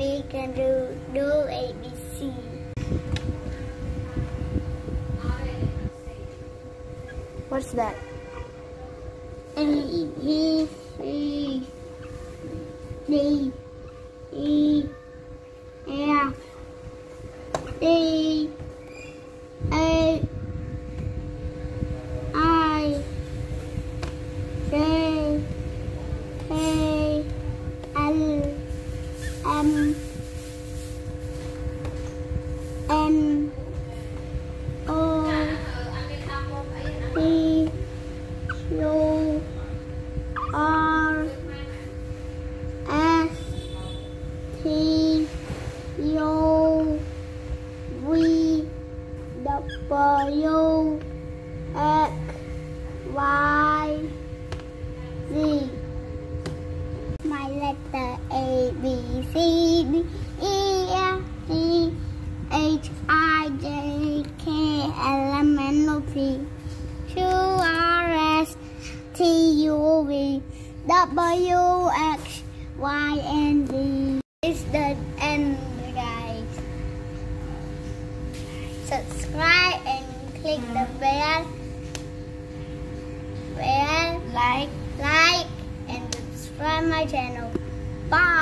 we can do do ABC. What's that? A B C D E F D M N O P u R S T U V W X Y Z. My letter A B C D E F G H I J K L M N O P Q R S T U V W X Y and Z. It's the end, guys. Subscribe and click the mm. bell. Bell, Like. like, and subscribe my channel. Bye.